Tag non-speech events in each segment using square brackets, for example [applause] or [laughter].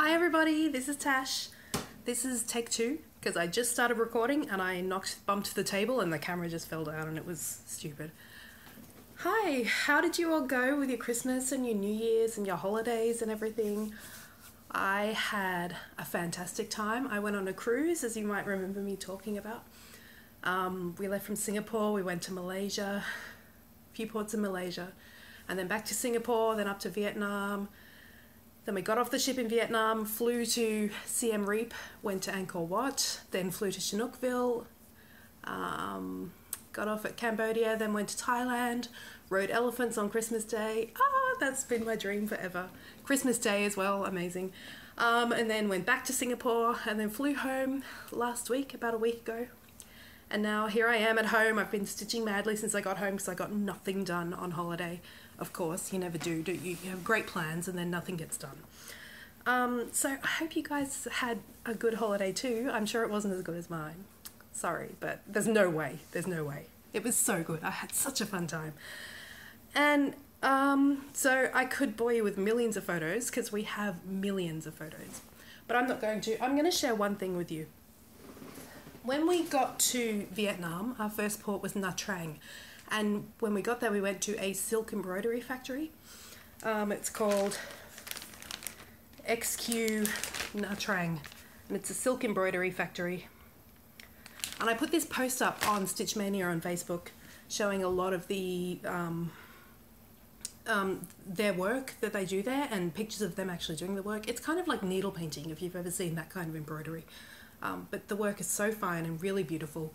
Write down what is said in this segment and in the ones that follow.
Hi everybody, this is Tash. This is take two because I just started recording and I knocked, bumped the table and the camera just fell down and it was stupid. Hi, how did you all go with your Christmas and your New Year's and your holidays and everything? I had a fantastic time. I went on a cruise, as you might remember me talking about. Um, we left from Singapore, we went to Malaysia, a few ports in Malaysia, and then back to Singapore, then up to Vietnam. Then we got off the ship in Vietnam, flew to Siem Reap, went to Angkor Wat, then flew to Sihanoukville, um, got off at Cambodia, then went to Thailand, rode elephants on Christmas Day. Ah, that's been my dream forever. Christmas Day as well, amazing. Um, and then went back to Singapore and then flew home last week, about a week ago. And now here I am at home. I've been stitching madly since I got home because I got nothing done on holiday. Of course, you never do, do you? You have great plans and then nothing gets done. Um, so I hope you guys had a good holiday too. I'm sure it wasn't as good as mine. Sorry, but there's no way. There's no way. It was so good. I had such a fun time. And um, so I could bore you with millions of photos because we have millions of photos. But I'm not going to. I'm going to share one thing with you. When we got to Vietnam, our first port was Nha Trang. And when we got there, we went to a silk embroidery factory. Um, it's called XQ Nha Trang, and it's a silk embroidery factory. And I put this post up on Stitch Mania on Facebook, showing a lot of the um, um, their work that they do there and pictures of them actually doing the work. It's kind of like needle painting if you've ever seen that kind of embroidery. Um, but the work is so fine and really beautiful.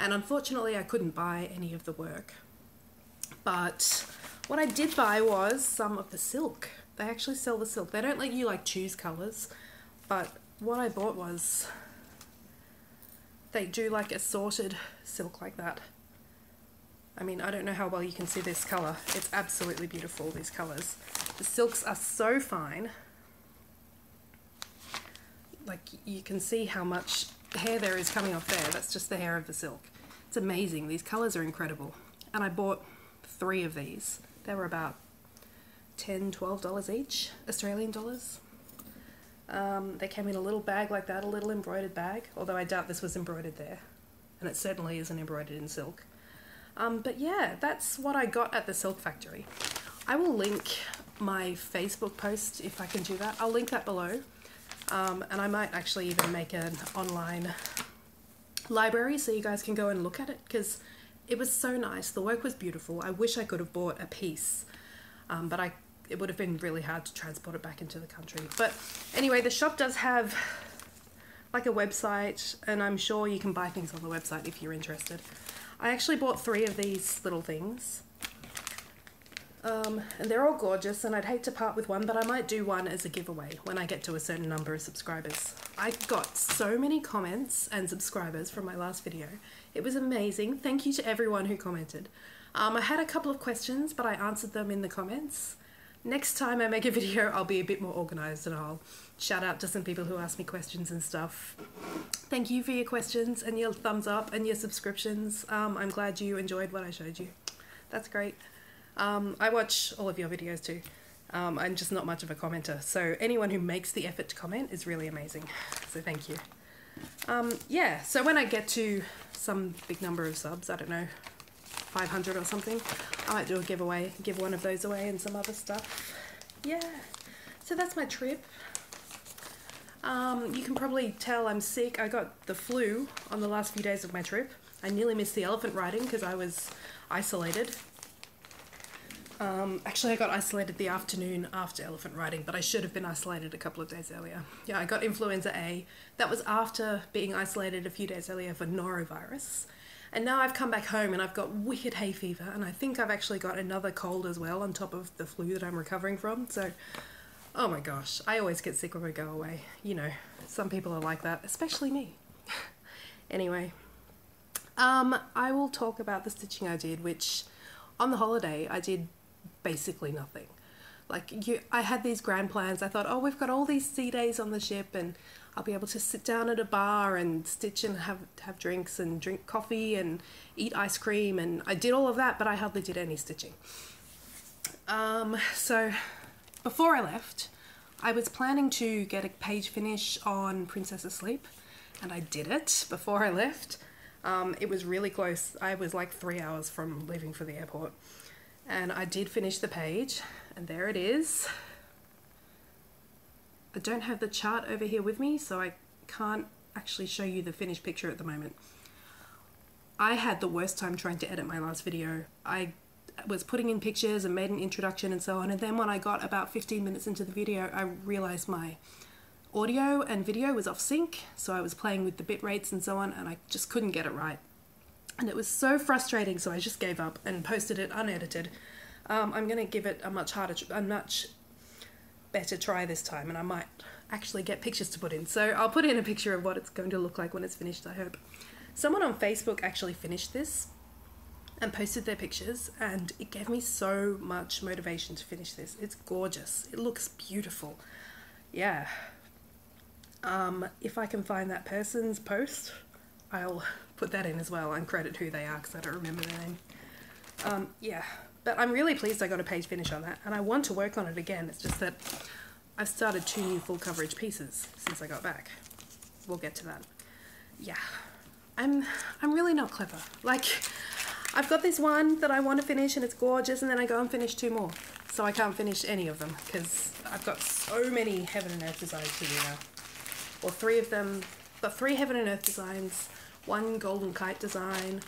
And unfortunately, I couldn't buy any of the work. But what I did buy was some of the silk. They actually sell the silk. They don't let you like choose colors, but what I bought was they do like assorted silk like that. I mean, I don't know how well you can see this color. It's absolutely beautiful, these colors. The silks are so fine. Like you can see how much hair there is coming off there. That's just the hair of the silk. It's amazing. These colors are incredible. And I bought three of these. They were about 10 $12 each, Australian dollars. Um, they came in a little bag like that, a little embroidered bag, although I doubt this was embroidered there. And it certainly isn't embroidered in silk. Um, but yeah, that's what I got at the Silk Factory. I will link my Facebook post if I can do that. I'll link that below. Um, and I might actually even make an online library so you guys can go and look at it because it was so nice. The work was beautiful. I wish I could have bought a piece, um, but I it would have been really hard to transport it back into the country. But anyway, the shop does have like a website, and I'm sure you can buy things on the website if you're interested. I actually bought three of these little things. Um, and they're all gorgeous, and I'd hate to part with one, but I might do one as a giveaway when I get to a certain number of subscribers. I got so many comments and subscribers from my last video. It was amazing. Thank you to everyone who commented. Um, I had a couple of questions, but I answered them in the comments. Next time I make a [laughs] video, I'll be a bit more organized and I'll shout out to some people who ask me questions and stuff. Thank you for your questions and your thumbs up and your subscriptions. Um, I'm glad you enjoyed what I showed you. That's great. Um, I watch all of your videos too. Um, I'm just not much of a commenter, so anyone who makes the effort to comment is really amazing. So thank you. Um, yeah, so when I get to some big number of subs, I don't know, 500 or something, I might do a giveaway, give one of those away and some other stuff. Yeah, so that's my trip. Um, you can probably tell I'm sick. I got the flu on the last few days of my trip. I nearly missed the elephant riding because I was isolated um, actually, I got isolated the afternoon after elephant riding, but I should have been isolated a couple of days earlier. Yeah, I got influenza A. That was after being isolated a few days earlier for norovirus. And now I've come back home and I've got wicked hay fever, and I think I've actually got another cold as well on top of the flu that I'm recovering from. So, oh my gosh, I always get sick when I go away. You know, some people are like that, especially me. [laughs] anyway, um, I will talk about the stitching I did, which on the holiday I did basically nothing. Like you, I had these grand plans. I thought, oh, we've got all these sea days on the ship, and I'll be able to sit down at a bar and stitch and have have drinks and drink coffee and eat ice cream. And I did all of that, but I hardly did any stitching. Um, so before I left, I was planning to get a page finish on Princess Asleep, and I did it before I left. Um, it was really close. I was like three hours from leaving for the airport, and I did finish the page, and there it is. I don't have the chart over here with me, so I can't actually show you the finished picture at the moment. I had the worst time trying to edit my last video. I was putting in pictures and made an introduction and so on, and then when I got about 15 minutes into the video, I realized my audio and video was off sync, so I was playing with the bit rates and so on, and I just couldn't get it right. And it was so frustrating, so I just gave up and posted it unedited. Um, I'm going to give it a much harder, a much better try this time, and I might actually get pictures to put in. So I'll put in a picture of what it's going to look like when it's finished, I hope. Someone on Facebook actually finished this and posted their pictures, and it gave me so much motivation to finish this. It's gorgeous. It looks beautiful. Yeah. Um, if I can find that person's post, I'll put that in as well and credit who they are because I don't remember their name. Um, yeah, but I'm really pleased I got a page finish on that, and I want to work on it again. It's just that I've started two new full coverage pieces since I got back. We'll get to that. Yeah. I'm I'm really not clever. Like I've got this one that I want to finish and it's gorgeous and then I go and finish two more. So I can't finish any of them because I've got so many Heaven and Earth designs to do now. Or three of them, but three Heaven and Earth designs, one Golden Kite design,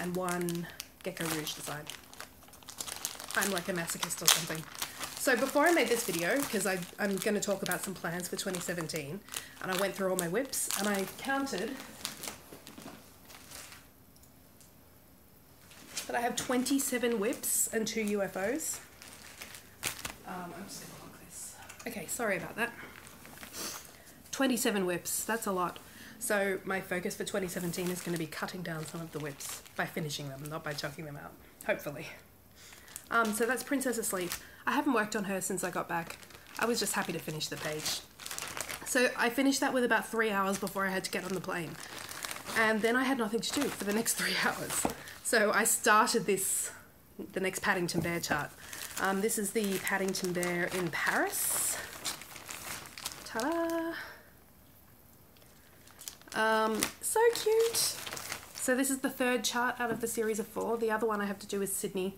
and one Gecko Rouge design. I'm like a masochist or something. So before I made this video, because I'm going to talk about some plans for 2017, and I went through all my WIPs and I counted that I have 27 WIPs and two UFOs. Um, I'm just going to lock this. Okay, sorry about that. 27 WIPs, that's a lot. So my focus for 2017 is going to be cutting down some of the WIPs by finishing them, not by chucking them out, hopefully. Um, so that's Princess Asleep. I haven't worked on her since I got back. I was just happy to finish the page. So I finished that with about three hours before I had to get on the plane. And then I had nothing to do for the next [laughs] three hours. So I started this, the next Paddington Bear chart. Um, this is the Paddington Bear in Paris. Ta-da! Um, so cute. So this is the third chart out of the series of four. The other one I have to do is Sydney.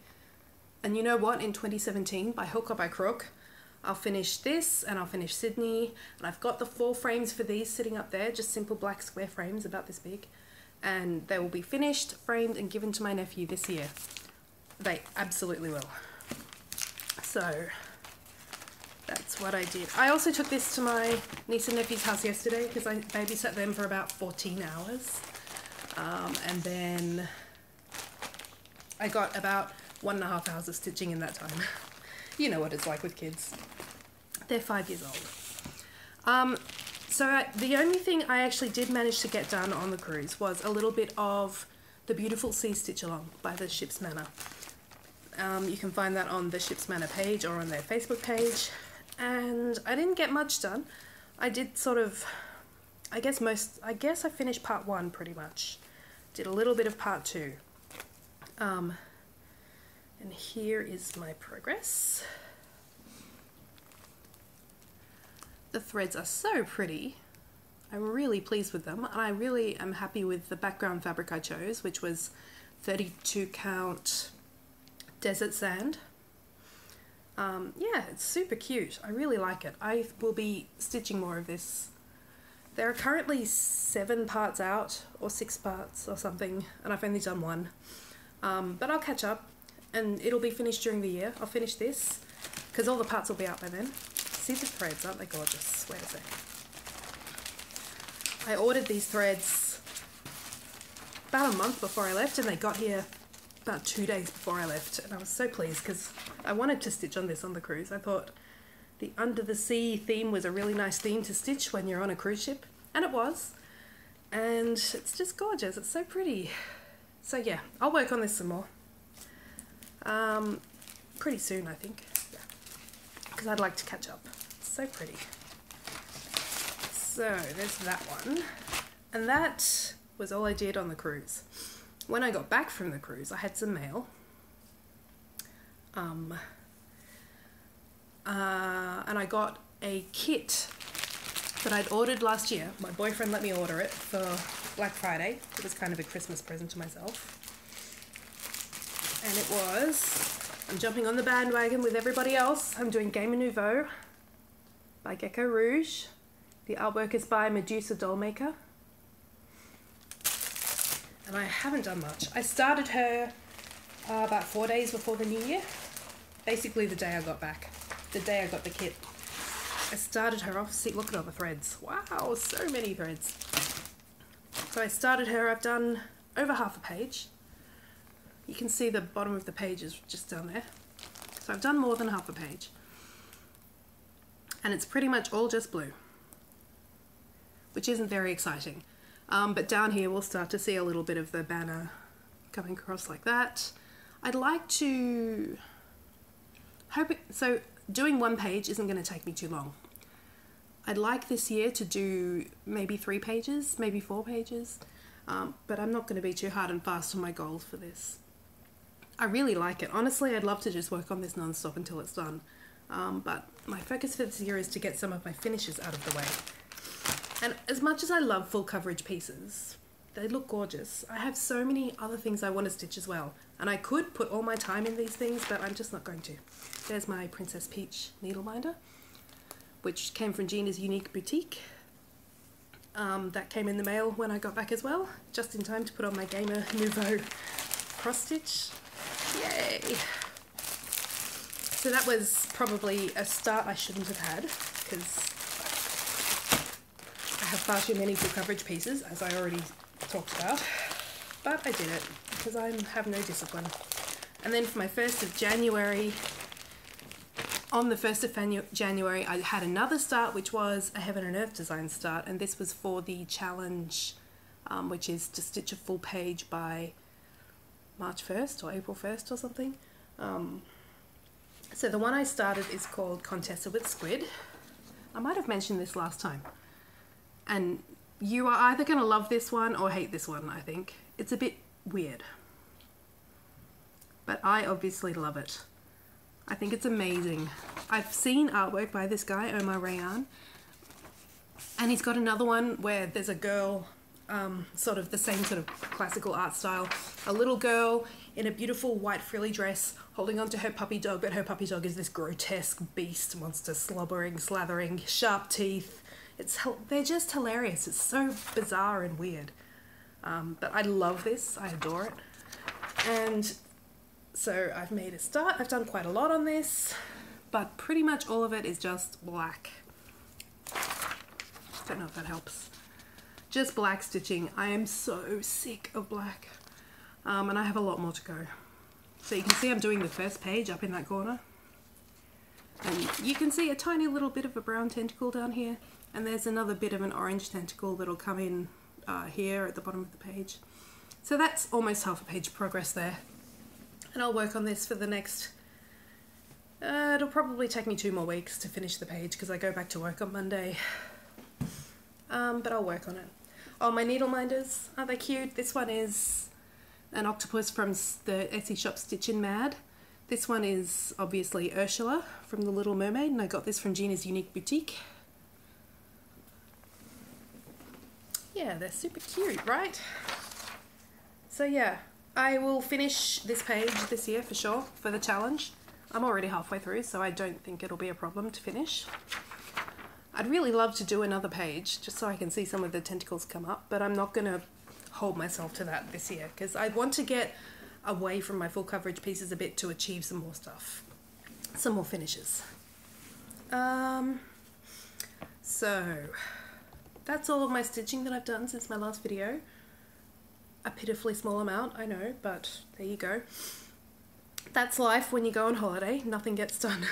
And you know what? In 2017, by hook or by crook, I'll finish this and I'll finish Sydney. And I've got the four frames for these sitting up there, just simple black square frames about this big. And they will be finished, framed, and given to my nephew this year. They absolutely will. So that's what I did. I also took this to my niece and nephew's house yesterday because I babysat them for about 14 hours. Um, and then I got about one and a half hours of stitching in that time. [laughs] you know what it's like with kids. They're five years old. Um, so I, the only thing I actually did manage to get done on the cruise was a little bit of the beautiful sea stitch along by the Ship's Manor. Um, you can find that on the Ship's Manor page or on their Facebook page. And I didn't get much done. I did sort of, I guess most, I guess I finished part one pretty much. Did a little bit of part two. Um, and here is my progress. The threads are so pretty. I'm really pleased with them and I really am happy with the background fabric I chose which was 32 count desert sand. Um, yeah, it's super cute. I really like it. I will be stitching more of this. There are currently seven parts out or six parts or something and I've only done one. Um, but I'll catch up and it'll be finished during the year. I'll finish this because all the parts will be out by then. See the threads, aren't they gorgeous? Wait a. I ordered these threads about a month before I left and they got here about two days before I left and I was so pleased because I wanted to stitch on this on the cruise. I thought the under the sea theme was a really nice theme to stitch when you're on a cruise ship and it was and it's just gorgeous. It's so pretty. So yeah, I'll work on this some more. Um, pretty soon, I think. Yeah. Because I'd like to catch up. It's so pretty. So there's that one. And that was all I did on the cruise. When I got back from the cruise, I had some mail. Um, uh, and I got a kit that I'd ordered last year. My boyfriend let me order it for Black Friday. It was kind of a Christmas present to myself. And it was, I'm jumping on the bandwagon with everybody else. I'm doing Gamer Nouveau by Gecko Rouge. The artwork is by Medusa Dollmaker. And I haven't done much. I started her uh, about four days before the new year. Basically the day I got back. The day I got the kit. I started her off, see look at all the threads. Wow, so many threads. So I started her, I've done over half a page. You can see the bottom of the page is just down there. So I've done more than half a page. And it's pretty much all just blue, which isn't very exciting. Um, but down here we'll start to see a little bit of the banner coming across like that. I'd like to hope it, so doing one page isn't going to take me too long. I'd like this year to do maybe three pages, maybe four pages, um, but I'm not going to be too hard and fast on my goals for this. I really like it. Honestly, I'd love to just work on this non-stop until it's done. Um, but my focus for this year is to get some of my finishes out of the way. And as much as I love full coverage pieces, they look gorgeous. I have so many other things I want to stitch as well. And I could put all my time in these things, but I'm just not going to. There's my Princess Peach needle minder, which came from Gina's Unique Boutique. Um, that came in the mail when I got back as well, just in time to put on my Gamer Nouveau cross stitch. Yay! So that was probably a start I shouldn't have had, because have far too many full coverage pieces, as I already talked about. But I did it, because I have no discipline. And then for my 1st of January, on the 1st of January, I had another start, which was a Heaven and Earth design start, and this was for the challenge, um, which is to stitch a full page by March 1st or April 1st or something. Um, so the one I started is called Contessa with Squid. I might have mentioned this last time. And you are either going to love this one or hate this one, I think. It's a bit weird. But I obviously love it. I think it's amazing. I've seen artwork by this guy, Omar Rayyan, and he's got another one where there's a girl, um, sort of the same sort of classical art style, a little girl in a beautiful white frilly dress holding onto her puppy dog, but her puppy dog is this grotesque beast monster, slobbering, slathering, sharp teeth. It's they're just hilarious. It's so bizarre and weird. Um, but I love this. I adore it. And so I've made a start. I've done quite a lot on this, but pretty much all of it is just black. Don't know if that helps. Just black stitching. I am so sick of black. Um, and I have a lot more to go. So you can see I'm doing the first page up in that corner. And you can see a tiny little bit of a brown tentacle down here. And there's another bit of an orange tentacle that'll come in uh, here at the bottom of the page. So that's almost half a page progress there. And I'll work on this for the next uh, it'll probably take me two more weeks to finish the page because I go back to work on Monday. Um, but I'll work on it. Oh my needle minders. Are they cute? This one is an octopus from the Etsy shop Stitchin' Mad this one is obviously Ursula from The Little Mermaid and I got this from Gina's Unique Boutique yeah they're super cute right so yeah I will finish this page this year for sure for the challenge. I'm already halfway through, so I don't think it'll be a problem to finish. I'd really love to do another page just so I can see some of the tentacles come up, but I'm not going to hold myself to that this year because I want to get away from my full coverage pieces a bit to achieve some more stuff, some more finishes. Um, so that's all of my stitching that I've done since my last video a pitifully small amount, I know, but there you go. That's life when you go on holiday, nothing gets done.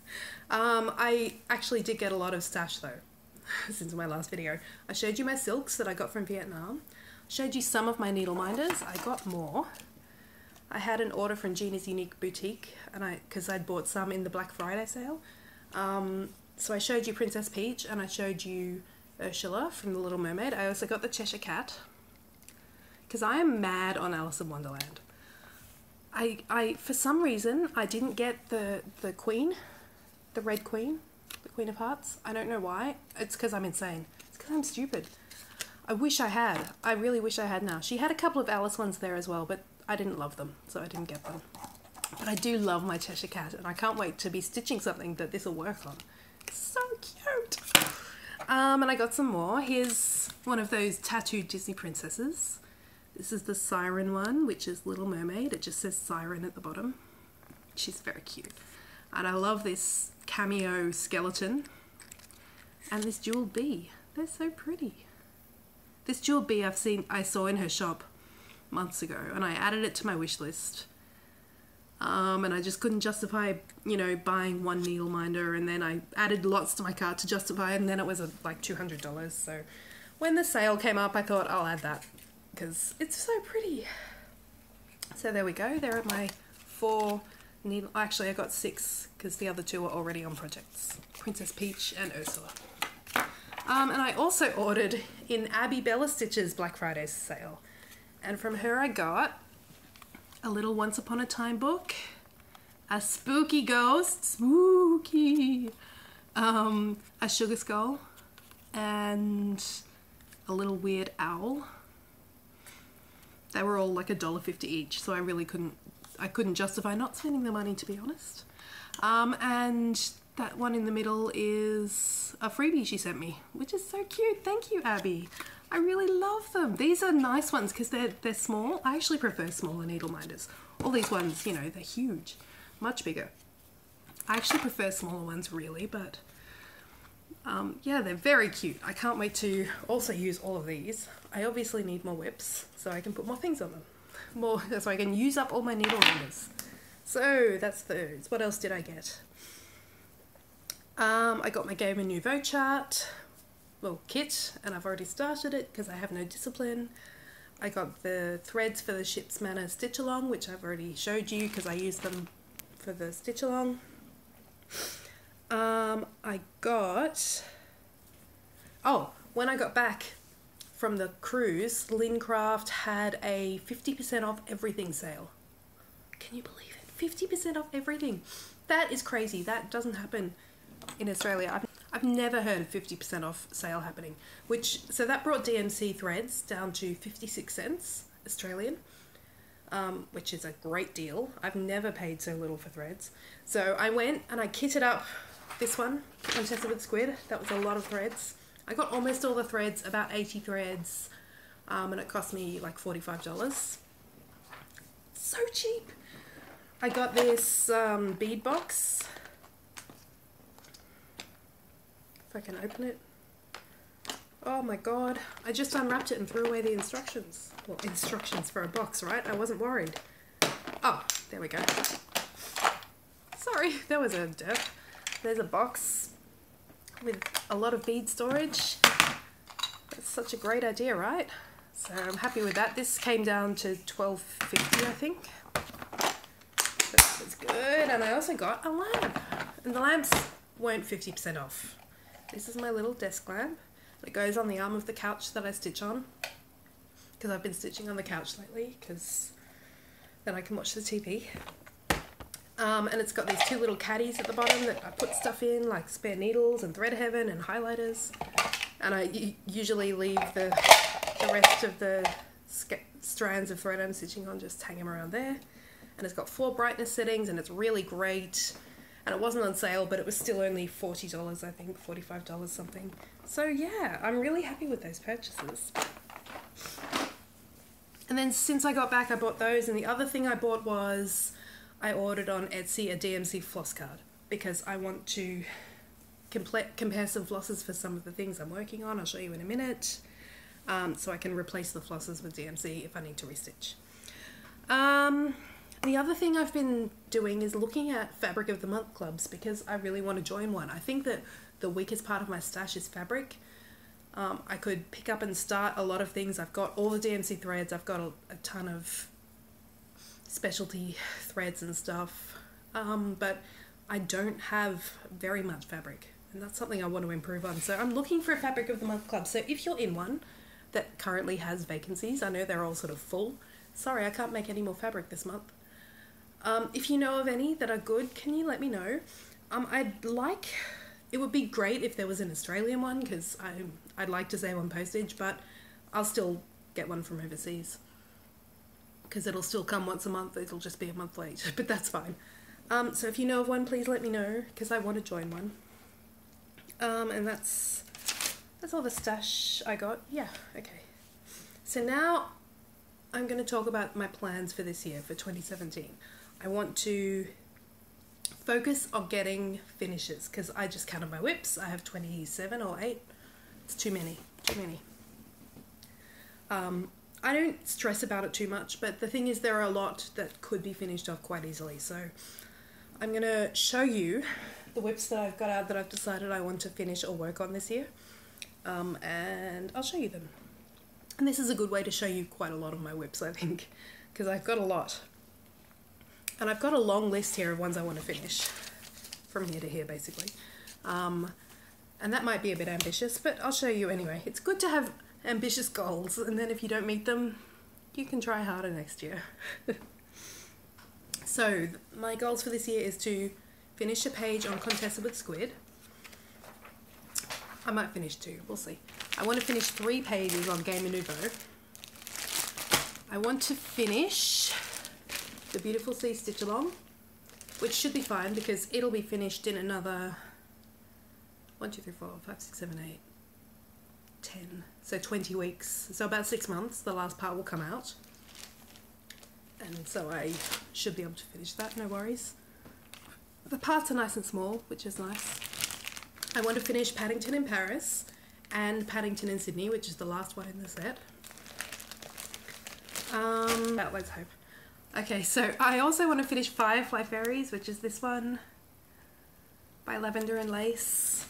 [laughs] um, I actually did get a lot of stash though, [laughs] since my last video. I showed you my silks that I got from Vietnam. Showed you some of my needle minders, I got more. I had an order from Gina's Unique Boutique, and I because I'd bought some in the Black Friday sale. Um, so I showed you Princess Peach, and I showed you Ursula from The Little Mermaid. I also got the Cheshire Cat, because I am mad on Alice in Wonderland. I, I, for some reason, I didn't get the, the queen, the red queen. the Queen of Hearts. I don't know why. It's because I'm insane. It's because I'm stupid. I wish I had. I really wish I had now. She had a couple of Alice ones there as well, but I didn't love them, so I didn't get them. But I do love my Cheshire Cat, and I can't wait to be stitching something that this will work on. So cute! Um, and I got some more. Here's one of those tattooed Disney princesses. This is the Siren one, which is Little Mermaid. It just says Siren at the bottom. She's very cute. And I love this cameo skeleton and this jeweled bee. They're so pretty. This jeweled bee I've seen, I saw in her shop months ago, and I added it to my wish list. Um, and I just couldn't justify, you know, buying one needle minder, and then I added lots to my cart to justify, and then it was uh, like two hundred dollars. So when the sale came up, I thought I'll add that because it's so pretty. So there we go. There are my four needle. Actually, I got six because the other two are already on projects: Princess Peach and Ursula. Um, and I also ordered in Abi Bellastitch's Black Friday sale. And from her I got a little Once Upon a Time book, a spooky ghost, spooky, um, a sugar skull, and a little weird owl. They were all like a dollar fifty each, so I really couldn't I couldn't justify not spending the money to be honest. Um, and that one in the middle is a freebie she sent me, which is so cute. Thank you, Abi. I really love them. These are nice ones because they're, they're small. I actually prefer smaller needle minders. All these ones, you know, they're huge, much bigger. I actually prefer smaller ones really, but um, yeah, they're very cute. I can't wait to also use all of these. I obviously need more WIPs so I can put more things on them. More, [laughs] so I can use up all my needle minders. So that's those. What else did I get? Um, I got my Gamer Nouveau chart, well, kit, and I've already started it because I have no discipline. I got the threads for the Ship's Manor Stitch Along, which I've already showed you because I used them for the Stitch Along. Um, I got. Oh, when I got back from the cruise, Lincraft had a 50% off everything sale. Can you believe it? 50% off everything. That is crazy. That doesn't happen in Australia. I've, I've never heard of 50% off sale happening, which, so that brought DMC threads down to 56 cents Australian, um, which is a great deal. I've never paid so little for threads. So I went and I kitted up this one, Contessa with Squid. That was a lot of threads. I got almost all the threads, about 80 threads, um, and it cost me like $45. So cheap. I got this um, bead box If I can open it. Oh my god. I just unwrapped it and threw away the instructions. Well, instructions for a box, right? I wasn't worried. Oh, there we go. Sorry, [laughs] that was a derp. There's a box with a lot of bead storage. That's such a great idea, right? So I'm happy with that. This came down to 12.50, I think. That's good. And I also got a lamp. And the lamps weren't 50% off. This is my little desk lamp that goes on the arm of the couch that I stitch on. Because I've been stitching on the couch lately, because then I can watch the TV. Um, and it's got these two little caddies at the bottom that I put stuff in, like spare needles and thread heaven and highlighters. And I usually leave the, the rest of the strands of thread I'm stitching on just hang them around there. And it's got four brightness settings and it's really great and it wasn't on sale, but it was still only forty dollars, I think, forty-five dollars something. So yeah, I'm really happy with those purchases. And then since I got back, I bought those, and the other thing I bought was I ordered on Etsy a DMC floss card because I want to compare some flosses for some of the things I'm working on. I'll show you in a minute. Um, so I can replace the flosses with DMC if I need to restitch. Um, the other thing I've been doing is looking at fabric of the month clubs because I really want to join one. I think that the weakest part of my stash is fabric. Um, I could pick up and start a lot of things. I've got all the DMC threads. I've got a, a ton of specialty [laughs] threads and stuff, um, but I don't have very much fabric, and that's something I want to improve on. So I'm looking for a fabric of the month club. So if you're in one that currently has vacancies, I know they're all sort of full. Sorry, I can't make any more fabric this month. Um, if you know of any that are good, can you let me know? Um, I'd like it would be great if there was an Australian one because I'd like to save on postage, but I'll still get one from overseas because it'll still come once a month. It'll just be a month late, [laughs] but that's fine. Um, so if you know of one, please let me know because I want to join one. Um, and that's that's all the stash I got. Yeah, okay. So now I'm going to talk about my plans for this year for 2017. I want to focus on getting finishes because I just counted my WIPs. I have 27 or 8. It's too many. Too many. Um, I don't stress about it too much, but the thing is, there are a lot that could be finished off quite easily. So I'm going to show you the WIPs that I've got out that I've decided I want to finish or work on this year. Um, and I'll show you them. And this is a good way to show you quite a lot of my WIPs, I think, because I've got a lot. And I've got a long list here of ones I want to finish, from here to here, basically. Um, and that might be a bit ambitious, but I'll show you anyway. It's good to have ambitious goals, and then if you don't meet them, you can try harder next year. [laughs] so, my goals for this year is to finish a page on Contessa with Squid. I might finish two, we'll see. I want to finish three pages on Gamer Nouveau. I want to finish the Beautiful Sea Stitch Along, which should be fine because it'll be finished in another 1, 2, 3, 4, 5, 6, 7, 8, 10. So 20 weeks. So about six months, the last part will come out. And so I should be able to finish that, no worries. The parts are nice and small, which is nice. I want to finish Paddington in Paris and Paddington in Sydney, which is the last one in the set. Um, oh, let's hope. Okay, so I also want to finish Firefly Fairies, which is this one by Lavender and Lace.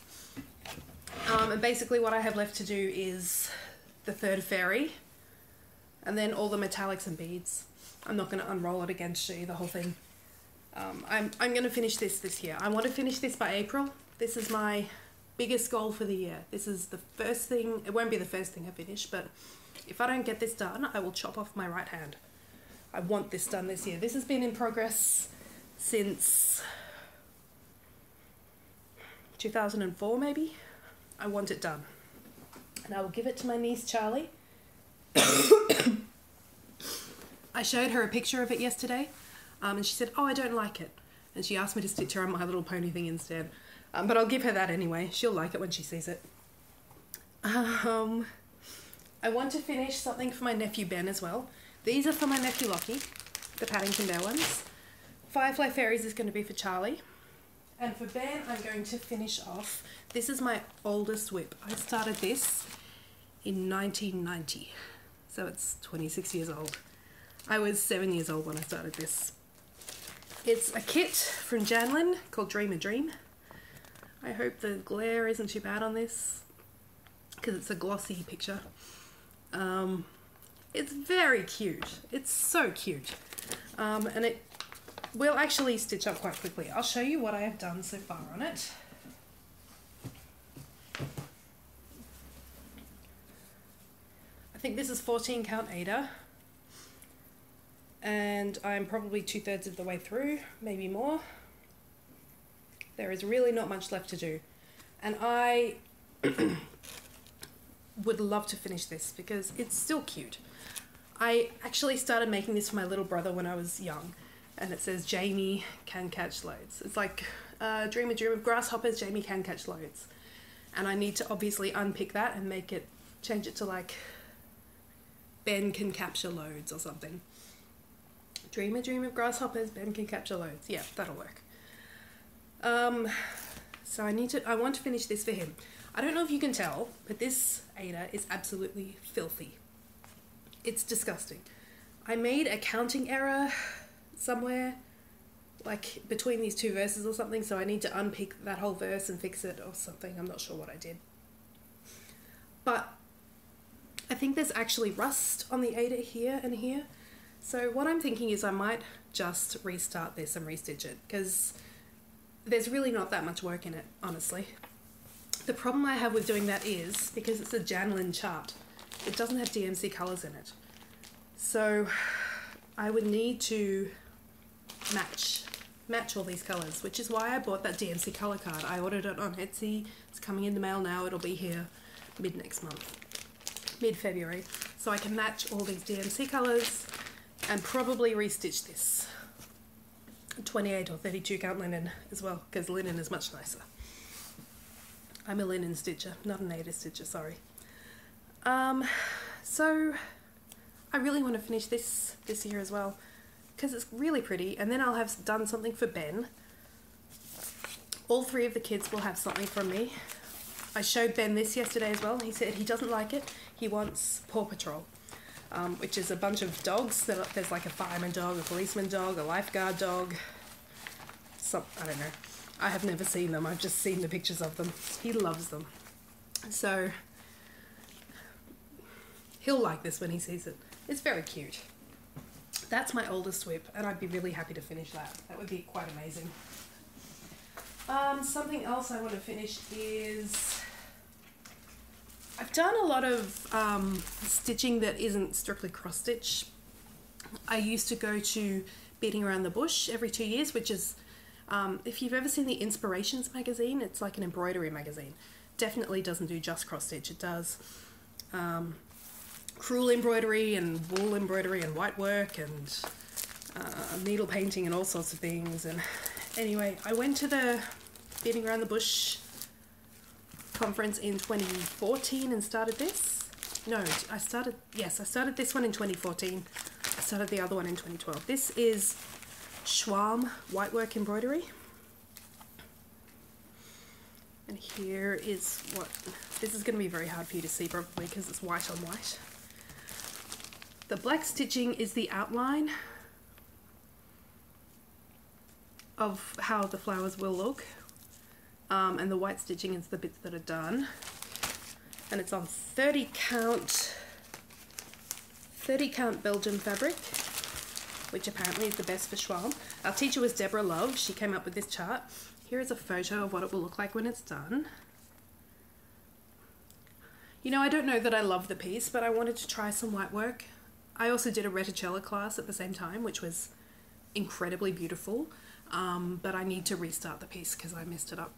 Um, and basically what I have left to do is the third fairy and then all the metallics and beads. I'm not going to unroll it again you the whole thing. Um, I'm, I'm going to finish this this year. I want to finish this by April. This is my biggest goal for the year. This is the first thing, it won't be the first thing I finish, but if I don't get this done, I will chop off my right hand. I want this done this year. This has been in progress since 2004 maybe. I want it done. And I will give it to my niece Charlie. [coughs] I showed her a picture of it yesterday um, and she said, Oh, I don't like it. And she asked me to stitch her on My Little Pony thing instead. Um, but I'll give her that anyway. She'll like it when she sees it. Um, I want to finish something for my nephew Ben as well. These are for my nephew Lockie, the Paddington Bear ones. Firefly Fairies is going to be for Charlie. And for Ben, I'm going to finish off. This is my oldest WIP. I started this in 1990. So it's 26 years old. I was seven years old when I started this. It's a kit from Janlynn called Dream a Dream. I hope the glare isn't too bad on this because it's a glossy picture. Um, it's very cute. It's so cute. Um, and it will actually stitch up quite quickly. I'll show you what I have done so far on it. I think this is 14 count Aida and I'm probably two thirds of the way through, maybe more. There is really not much left to do. And I would love to finish this because it's still cute. I actually started making this for my little brother when I was young, and it says Jamie can catch loads. It's like uh, dream a dream of grasshoppers, Jamie can catch loads. And I need to obviously unpick that and make it, change it to like Ben can capture loads or something. Dream a dream of grasshoppers, Ben can capture loads. Yeah, that'll work. Um, so I need to, I want to finish this for him. I don't know if you can tell, but this Aida is absolutely filthy. It's disgusting. I made a counting error somewhere, like between these two verses or something, so I need to unpick that whole verse and fix it or something. I'm not sure what I did. But I think there's actually rust on the Aida here and here. So what I'm thinking is I might just restart this and restitch it because there's really not that much work in it, honestly. The problem I have with doing that is because it's a Janlynn chart, it doesn't have DMC colors in it. So I would need to match match all these colours, which is why I bought that DMC colour card. I ordered it on Etsy. It's coming in the mail now. It'll be here mid next month, mid February. So I can match all these DMC colours and probably restitch this 28 or 32 count linen as well, because linen is much nicer. I'm a linen stitcher, not an Aida stitcher, sorry. Um, so I really want to finish this this year as well because it's really pretty and then I'll have done something for Ben. All three of the kids will have something from me. I showed Ben this yesterday as well. He said he doesn't like it. He wants Paw Patrol, um, which is a bunch of dogs. That there's like a fireman dog, a policeman dog, a lifeguard dog. Some I don't know. I have never seen them. I've just seen the pictures of them. He loves them. So he'll like this when he sees it. It's very cute. That's my oldest WIP, and I'd be really happy to finish that. That would be quite amazing. Um, something else I want to finish is I've done a lot of um, stitching that isn't strictly cross stitch. I used to go to Beating Around the Bush every two years, which is, um, if you've ever seen the Inspirations magazine, it's like an embroidery magazine. Definitely doesn't do just cross stitch, it does um, crewel embroidery and wool embroidery and white work and uh, needle painting and all sorts of things. And anyway, I went to the Beating Around the Bush conference in 2014 and started this. No, I started, yes, I started this one in 2014. I started the other one in 2012. This is Schwalm Whitework Embroidery. And here is what, this is going to be very hard for you to see probably because it's white on white. The black stitching is the outline of how the flowers will look um, and the white stitching is the bits that are done and it's on 30 count 30 count Belgian fabric which apparently is the best for Schwalm. Our teacher was Deborah Love. She came up with this chart. Here is a photo of what it will look like when it's done. You know, I don't know that I love the piece, but I wanted to try some white work I also did a reticella class at the same time, which was incredibly beautiful. Um, but I need to restart the piece because I messed it up.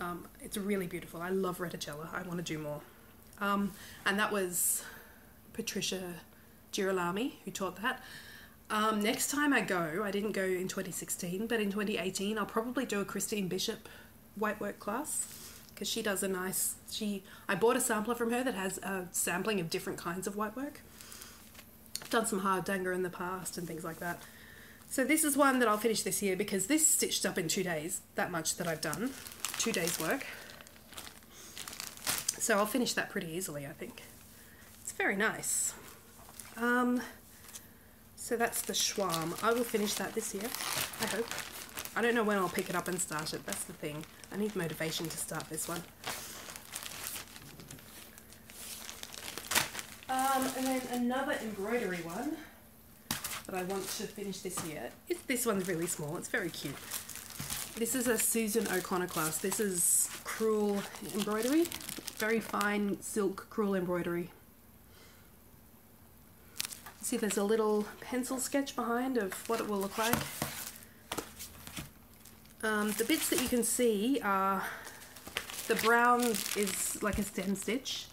Um, it's really beautiful. I love reticella. I want to do more. Um, and that was Patricia Girolami who taught that. Um, next time I go, I didn't go in 2016, but in 2018, I'll probably do a Christine Bishop white work class because she does a nice. She I bought a sampler from her that has a sampling of different kinds of white work I've done some hardanger in the past and things like that. So this is one that I'll finish this year because this stitched up in two days, that much that I've done, two days work. So I'll finish that pretty easily, I think. It's very nice. Um, so that's the Schwalm. I will finish that this year, I hope. I don't know when I'll pick it up and start it, that's the thing. I need motivation to start this one. Um, and then another embroidery one that I want to finish this year. Is, this one's really small. It's very cute. This is a Susan O'Connor class. This is crewel embroidery. Very fine silk crewel embroidery. See there's a little pencil sketch behind of what it will look like. Um, the bits that you can see are the brown is like a stem stitch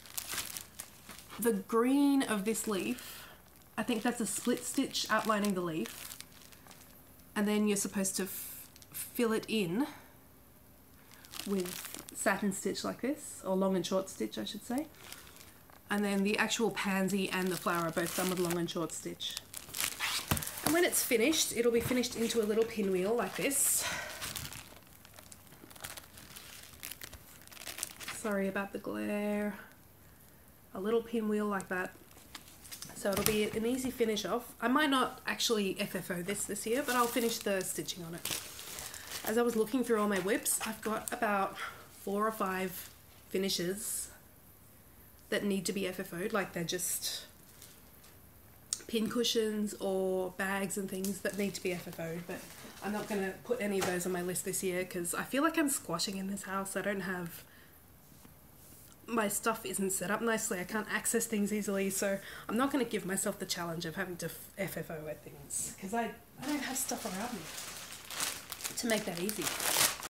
the green of this leaf, I think that's a split stitch outlining the leaf. And then you're supposed to fill it in with satin stitch like this, or long and short stitch I should say. And then the actual pansy and the flower are both done with long and short stitch. And when it's finished, it'll be finished into a little pinwheel like this. Sorry about the glare a little pinwheel like that. So it'll be an easy finish off. I might not actually FFO this this year, but I'll finish the stitching on it. As I was looking through all my WIPs, I've got about four or five finishes that need to be FFO'd, like they're just pin cushions or bags and things that need to be FFO'd, but I'm not going to put any of those on my list this year because I feel like I'm squashing in this house. I don't have my stuff isn't set up nicely. I can't access things easily, so I'm not going to give myself the challenge of having to FFO at things because I, I don't have stuff around me. to make that easy.